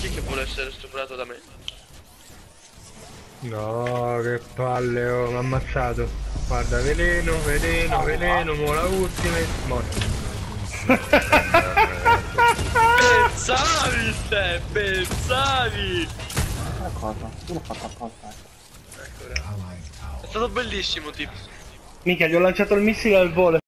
Chi che vuole essere stuprato da me? No, che palle, oh, mi ha ammazzato. Guarda, veleno, veleno, veleno, muo la ultima e morto. Pensavi, te, pensavi! Una cosa, io l'ho fatto apposta. Eh. Ecco, È stato bellissimo, tipo. Mica, gli ho lanciato il missile al volo